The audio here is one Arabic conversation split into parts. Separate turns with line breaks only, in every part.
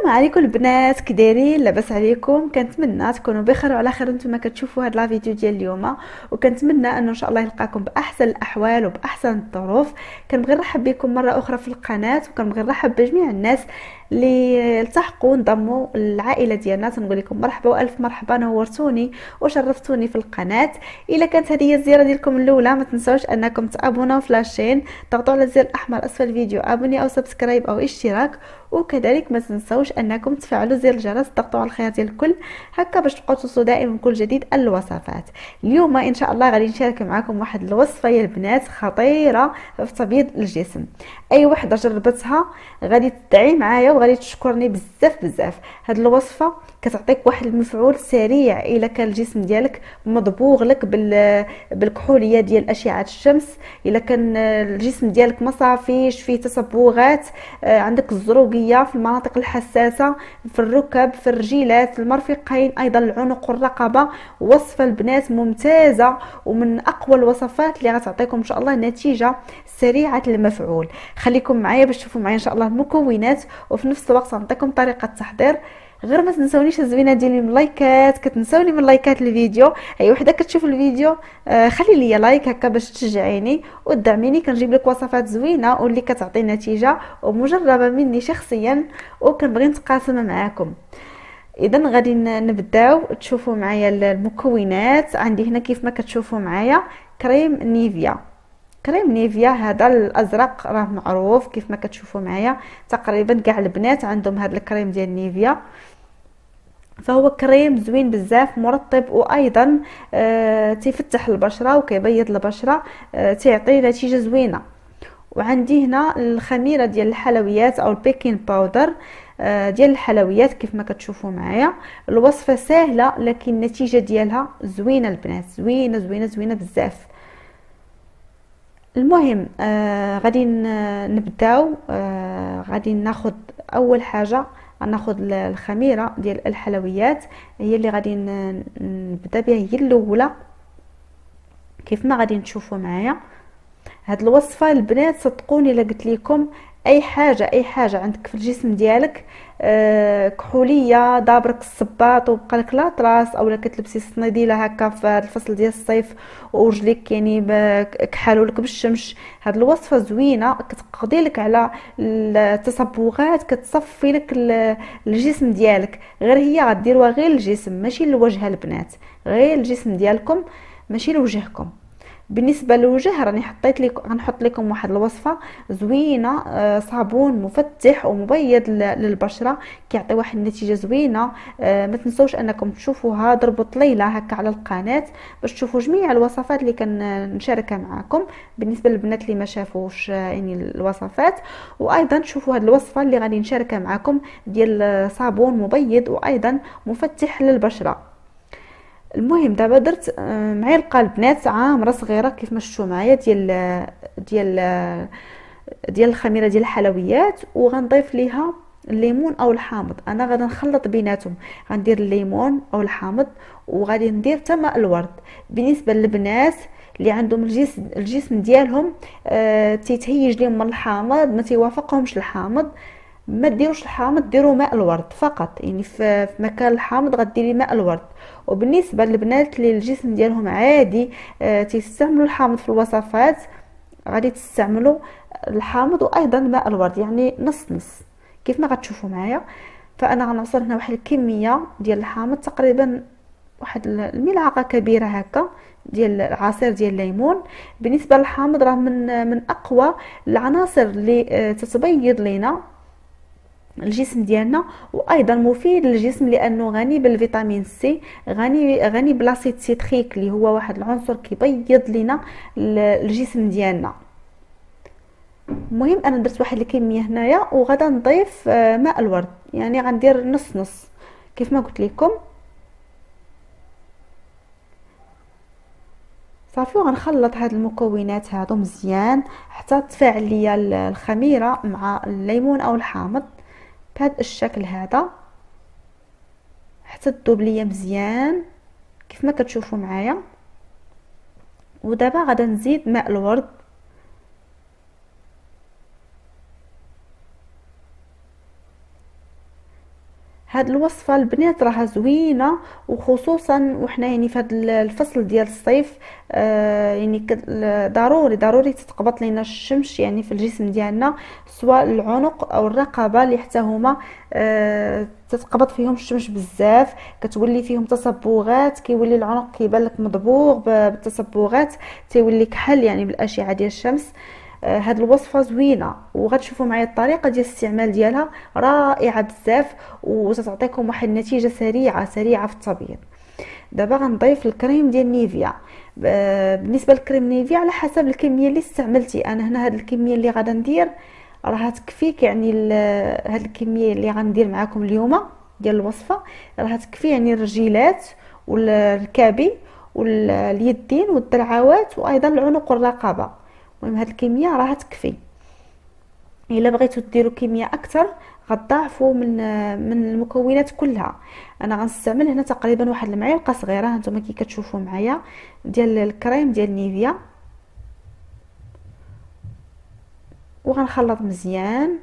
السلام عليكم البنات كي دايرين؟ لاباس عليكم. كنتمنى تكونوا بخير وعلى خير. نتوما كتشوفوا هاد la vidéo ديال اليوم. وكنتمنى إن شاء الله يلقاكم بأحسن الأحوال وبأحسن الظروف. كنبغي نرحب بكم مرة أخرى في القناة وكنبغي نرحب بجميع الناس اللي التحقوا انضموا للعائلة ديالنا. تنقول لكم مرحبا وألف مرحبا نورتوني وشرفتوني في القناة. إلا كانت هذه هي الزيارة ديالكم الأولى ما تنساوش أنكم تابوناو في la chaîne تضغطوا على الزر الأحمر أسفل الفيديو abonner أو subscribe أو إشتراك. وكذلك ما تنساوش أنكم تفعلوا زر الجرس تضغطوا على الأخير ديال الكل هكا باش تبقاو توصلوا دائما كل جديد الوصفات. اليوم إن شاء الله غادي نشارك معكم واحد الوصفة يا البنات خطيرة في تبييض الجسم. أي وحدة جربتها غادي تدعي معايا وغادي تشكرني بزاف بزاف. هاد الوصفة كتعطيك واحد المفعول سريع إلا كان الجسم ديالك مصبوغ لك بال بالكحولية ديال أشعة الشمس. إلا كان الجسم ديالك ما صافيش فيه تصبغات آه، عندك الزروقية في المناطق الحساسة في الركب في الرجيلات المرفقين أيضا العنق والرقبة. وصفة البنات ممتازة ومن أقوى الوصفات اللي غتعطيكم إن شاء الله نتيجة سريعة المفعول خليكم معايا باش تشوفوا معايا إن شاء الله المكونات. وفي نفس الوقت نعطيكم طريقة التحضير غير ما تنسونيش الزوينه ديالي من لايكات كتنسوني من لايكات الفيديو. أي وحدة كتشوف الفيديو آه خلي لي like هكا باش تشجعيني. وتدعميني كنجيب لك وصفات زوينة واللي كتعطي نتيجة ومجربة مني شخصيا وكنبغي نتقاسم معاكم. إذا غادي نبداو. تشوفوا معايا المكونات. عندي هنا كيف ما كتشوفوا معايا. كريم نيفيا. كريم نيفيا هذا الأزرق راه معروف كيف ما كتشوفوا معايا. تقريبا كاع البنات عندهم هذا الكريم ديال نيفيا. فهو كريم زوين بزاف مرطب وأيضا آه تيفتح البشرة وكيبيض البشرة آه تيعطي نتيجة زوينة. وعندي هنا الخميرة ديال الحلويات أو البيكين باودر آه ديال الحلويات كيف ما كتشوفوا معايا. الوصفة سهلة لكن النتيجة ديالها زوينة البنات زوينة زوينة زوينة بزاف. المهم آه غادي نبداو. آه غادي ناخذ أول حاجة غناخذ الخميرة ديال الحلويات. هي اللي غادي نبدأ بها. هي الأولى. كيف ما غادي تشوفوا معايا. هاد الوصفة البنات صدقوني إلا قلت لكم أي حاجة أي حاجة عندك في الجسم ديالك كحولية دابرك الصباط وبقى لك لا طراس أولا كتلبسي الصنيديله هكا في الفصل ديال الصيف ورجليك يعني كحالوا لك بالشمس. هاد الوصفة زوينة كتقضي لك على التصبغات كتصفي لك الجسم ديالك. غير هي غديروها غير الجسم ماشي للوجه البنات غير الجسم ديالكم ماشي لوجهكم. بالنسبة للوجه راني حطيت لكم غنحط لكم واحد الوصفة زوينة آه، صابون مفتح ومبيض للبشرة كيعطي واحد النتيجة زوينة آه، ما تنسوش أنكم تشوفوها ضربوا طليلة هكا على القناة باش تشوفوا جميع الوصفات اللي كنشاركها معكم بالنسبة للبنات اللي ما شافوش آه، يعني الوصفات وأيضا تشوفوا هذه الوصفة اللي غادي نشاركها معكم ديال صابون مبيض وأيضا مفتح للبشرة. المهم دابا درت آه، معلقه البنات عامرة صغيرة كيف ما شفتوا معايا ديال ديال ديال الخميرة ديال الحلويات وغنضيف ليها الليمون أو الحامض. أنا غادي نخلط بيناتهم غندير الليمون أو الحامض وغادي ندير حتى ماء الورد. بالنسبة للبنات اللي عندهم الجسم الجسم ديالهم آه تيتهيج لهم الحامض ما تيوافقهمش الحامض. ما ديروش الحامض ديروا ماء الورد فقط. يعني في مكان الحامض غديري ماء الورد. وبالنسبة للبنات اللي الجسم ديالهم عادي آه تيستعملوا الحامض في الوصفات غادي تستعملوا الحامض وأيضا ماء الورد يعني نص نص. كيف ما غتشوفوا معايا فأنا غنعصر هنا واحد الكمية ديال الحامض تقريبا واحد الملعقة كبيرة هكا ديال عصير ديال الليمون. بالنسبة للحامض راه من من أقوى العناصر اللي آه، تتبيض لينا. الجسم ديالنا وأيضا مفيد للجسم لأنه غني بالفيتامين سي غني غني ب l'acide citrique اللي هو واحد العنصر كيبيض لنا الجسم ديالنا. المهم أنا درت واحد الكمية هنايا وغدا نضيف آه، ماء الورد. يعني غندير نص نص. كيف ما قلت لكم. صافي وغنخلط هاد المكونات هادو مزيان حتى تفاعل ليا الخميرة مع الليمون أو الحامض. بهذا الشكل هذا. حتى تذوب ليا مزيان كيف ما كتشوفوا معايا. ودابا غادا نزيد ماء الورد. هاد الوصفة البنات راها زوينة وخصوصا وحنا يعني في هاد الفصل ديال الصيف آه يعني ضروري ضروري تتقبط لينا الشمس يعني في الجسم ديالنا سواء العنق أو الرقبة اللي حتى هما آه تتقبض فيهم الشمس بزاف كتولي فيهم تصبغات كيولي العنق كيبان لك مضبوغ بالتصبغات تيولي كحل يعني بالأشعة ديال الشمس. آه، هاد الوصفة زوينة وغتشوفوا معايا الطريقة ديال الاستعمال ديالها. رائعة بزاف وستعطيكم واحد النتيجة سريعة سريعة في التبييض. دابا غنضيف الكريم ديال نيفيا. آه، بالنسبة للكريم نيفيا على حسب الكمية اللي استعملتي. أنا هنا هاد الكمية اللي غادا ندير راه تكفيك يعني هاد الكمية اللي غندير معاكم اليوم ديال الوصفة راه تكفي يعني الرجيلات والركابي واليدين والدرعوات وأيضا العنق والرقبه المهم هاد الكميه راه تكفي. إلا بغيتو ديروا كميه أكثر غتضاعفوا من من المكونات كلها. أنا غنستعمل هنا تقريبا واحد المعلقة صغيرة هانتوما كي كتشوفوا معايا ديال الكريم ديال نيفيا. وغنخلط مزيان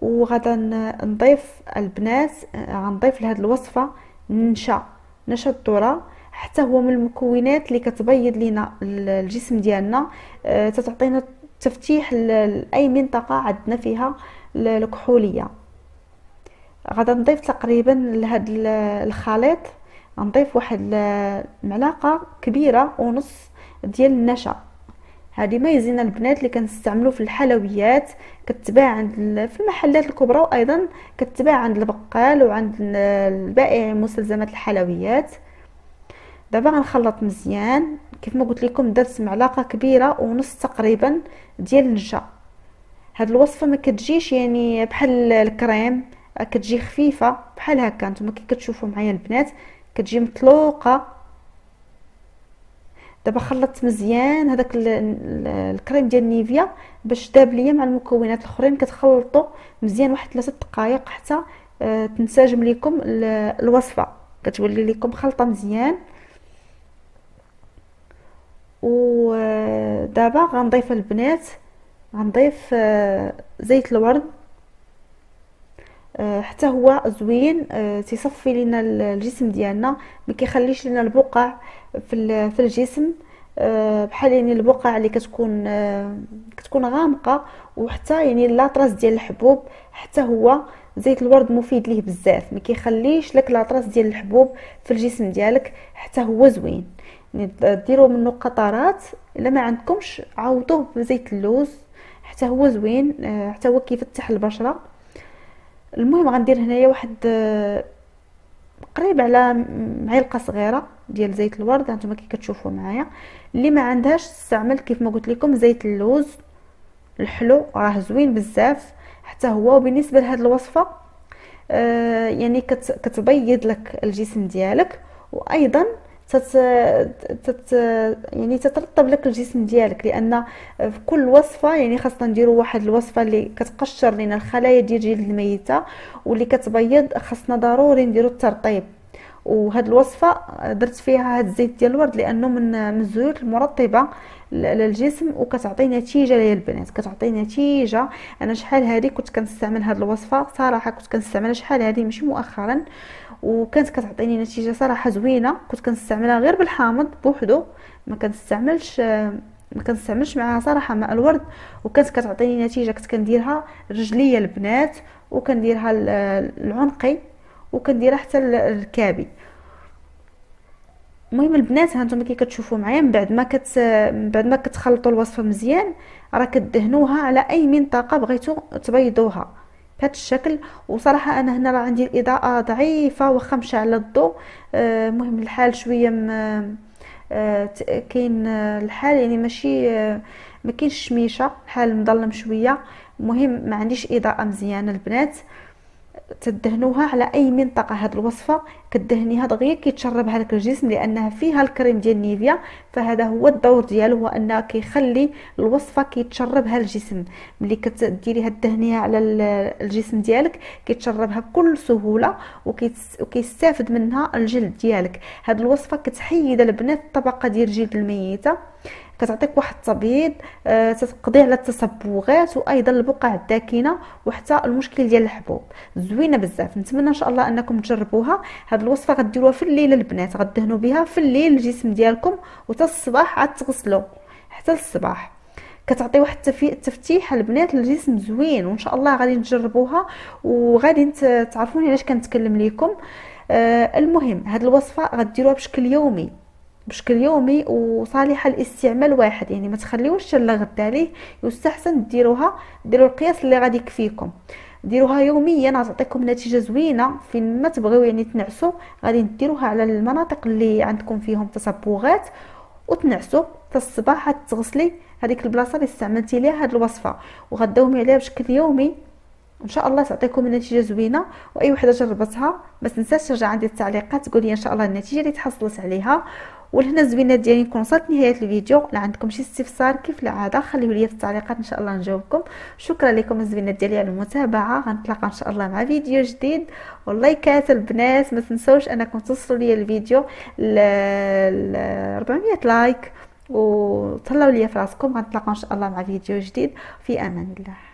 وغادا نضيف البنات غنضيف لهاد الوصفة نشا نشا الذرة. حتى هو من المكونات اللي كتبيض لينا الجسم ديالنا. آه، تتعطينا تفتيح لاي منطقة عندنا فيها الكحولية. غادا نضيف تقريبا لهاد الخليط. نضيف واحد المعلقه كبيرة ونص ديال النشا. هذه ما البنات اللي كنستعملوا في الحلويات. كتباع عند في المحلات الكبرى وأيضا كتباع عند البقال وعند البائع مستلزمات الحلويات. دابا غنخلط مزيان. كيف ما قلت لكم درت معلقة كبيرة ونص تقريبا ديال النشا هاد الوصفة ما كتجيش يعني بحال الكريم كتجي خفيفة بحال هكا. نتوما كي كتشوفوا معايا البنات كتجي مطلوقة. دابا خلطت مزيان هذاك الكريم ديال نيفيا باش داب ليا مع المكونات الأخرين. كتخلطوا مزيان واحد ثلاثة دقائق حتى آه، تنسجم لكم الوصفة. كتولي لكم خلطة مزيان. ودابا غنضيف البنات غنضيف آه، زيت الورد آه، حتى هو زوين آه، تيصفي لينا الجسم ديالنا ما كيخليش لينا البقع في في الجسم بحال يعني البقع اللي كتكون كتكون غامقة وحتى يعني لاطراس ديال الحبوب حتى هو زيت الورد مفيد ليه بزاف ما كيخليش لك لاطراس ديال الحبوب في الجسم ديالك حتى هو زوين. ديروا منه قطرات إلا ما عندكمش عوضوه بزيت اللوز. حتى هو زوين آه، حتى هو كيفتح البشرة. المهم غندير هنايا واحد آه، قريب على معلقة صغيرة ديال زيت الورد. هانتوما كي كتشوفوا معايا. اللي ما عندهاش تستعمل كيف ما قلت لكم زيت اللوز. الحلو راه زوين بزاف. حتى هو وبالنسبة لهاد الوصفة آه يعني كتبيض لك الجسم ديالك. وأيضا تت تت يعني تترطب لك الجسم ديالك لأن في كل وصفة يعني خاصنا نديروا واحد الوصفة اللي كتقشر لنا الخلايا ديال الجلد الميتة واللي كتبيض خاصنا ضروري نديروا الترطيب. وهاد الوصفة درت فيها هاد الزيت ديال الورد لأنه من من الزيوت المرطبة للجسم وكتعطي نتيجة ليا البنات كتعطي نتيجة. أنا شحال هذه كنت كنستعمل هاد الوصفة. صراحة كنت كنستعملها شحال هذه ماشي مؤخرا. وكانت كتعطيني نتيجة صراحة زوينة. كنت كنستعملها غير بالحامض بوحدو. ما كنستعملش ما كنستعملش معاها صراحة ماء الورد. وكانت كتعطيني نتيجة كنت كنديرها رجليه البنات وكنديرها العنقي. وكنديرها حتى الركابي المهم البنات هانتوما كي كتشوفوا معايا من بعد ما كت من بعد ما كتخلطوا الوصفة مزيان راه كدهنوها على أي منطقة بغيتو تبيضوها بهذا الشكل. وصراحة أنا هنا راه عندي الإضاءة ضعيفة واخا مشى على الضوء آه، المهم الحال شوية آه، كاين الحال يعني ماشي آه، ما كاينش شميشة الحال مظلم شوية. المهم ما عنديش إضاءة مزيانة البنات. تدهنوها على أي منطقة هاد الوصفة. كدهنيها دغيا كيتشرب هذاك الجسم لأنها فيها الكريم ديال نيفيا فهذا هو الدور ديالو هو أنه كيخلي الوصفة كيتشربها الجسم. ملي كديريها الدهنية على الجسم ديالك كيتشربها بكل سهولة وكيستافد منها الجلد ديالك. هاد الوصفة كتحيد البنات الطبقة ديال الجلد الميتة. كتعطيك واحد التبييض آه تقضي على التصبغات وأيضا البقع الداكنة وحتى المشكل ديال الحبوب. زوينة بزاف. نتمنى إن شاء الله أنكم تجربوها. هاد الوصفة غديروها في الليل البنات. غدهنوا بها في الليل الجسم ديالكم وحتى الصباح عاد تغسلوا حتى الصباح. كتعطي واحد التفتيح البنات للجسم زوين وإن شاء الله غادي تجربوها وغادي تعرفوني علاش كنتكلم لكم آه المهم هاد الوصفة غديروها بشكل يومي. بشكل يومي وصالحه للاستعمال واحد يعني ما تخليوش لا غدا ليه يستحسن ديروها ديروا القياس اللي غادي يكفيكم. ديروها يوميا غتعطيكم نتيجة زوينة فين ما تبغيو يعني تنعسوا غادي ديروها على المناطق اللي عندكم فيهم تصبغات وتنعسوا حتى الصباح تغسلي هذيك البلاصة اللي استعملتي ليها هذه الوصفة. وغداومي عليها بشكل يومي إن شاء الله تعطيكم النتيجه زوينة وأي وحدة جربتها ما تنساش ترجع عندي التعليقات تقول لي إن شاء الله النتيجة اللي تحصلت عليها. ولهنا الزوينات ديالي نكون وصلت نهاية الفيديو. لا عندكم شي استفسار كيف العاده خليوه لي في التعليقات إن شاء الله نجاوبكم. شكرا لكم الزوينات ديالي على المتابعة. غنتلاقى إن شاء الله مع فيديو جديد. واللايكات البنات ما تنسوش أنكم توصلوا لي الفيديو ل 400 لايك. وتهلاو ليا في راسكم. غنتلاقاو إن شاء الله مع فيديو جديد. في أمان الله.